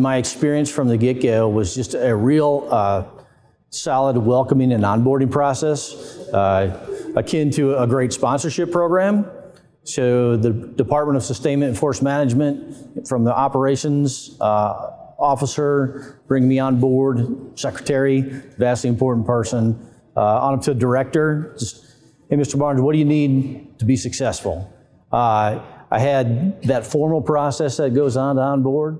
My experience from the get-go was just a real uh, solid welcoming and onboarding process, uh, akin to a great sponsorship program. So the Department of Sustainment and Force Management, from the operations uh, officer, bring me on board, secretary, vastly important person, uh, on up to director. Just, hey, Mr. Barnes, what do you need to be successful? Uh, I had that formal process that goes on to onboard.